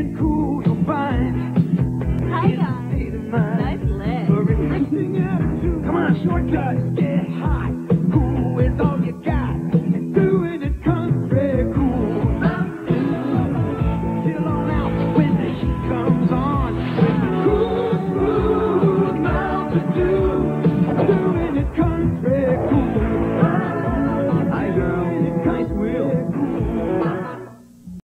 it cool, you'll find. Hi, guys. Nice leg. Come on, shortcut. Get hot. Cool is all you got. And doing it country cool. chill on out when the heat comes on. With the cool, smooth Mountain Dew.